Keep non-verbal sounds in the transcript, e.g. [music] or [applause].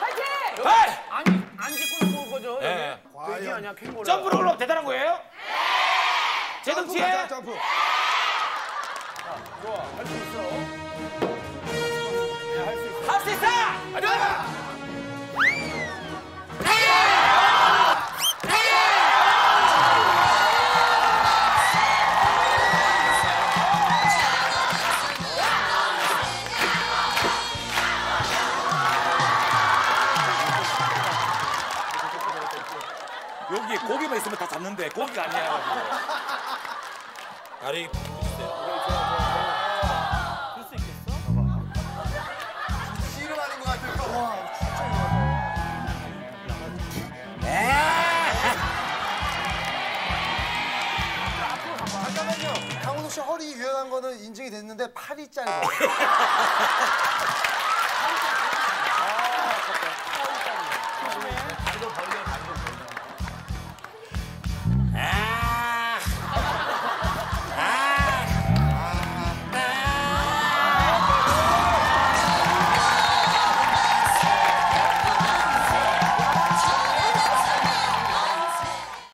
파이팅! 네. 아니 안 거죠? 네. 여기? 돼지 아니야 캥거루. 점프를 올라면 대단한 거예요? 제 등치에 가자, 점프. 좋아 할 수 있어. 네, 할수 있어. 할 수 있어! 아니야! 여기 고기만 있으면 다 잡는데 고기가 아니야. 다리 씨름 하는 것 같아요. 와, 잠깐만요. 강호동 씨 허리 유연한 거는 인증이 됐는데 팔이 짧아. [laughs]